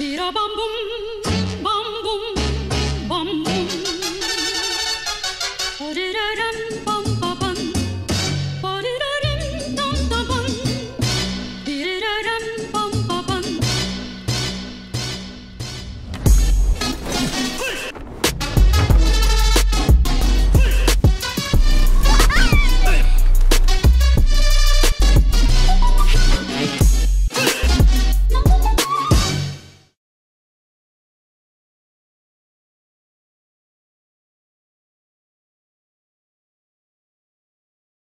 Tira bum bum.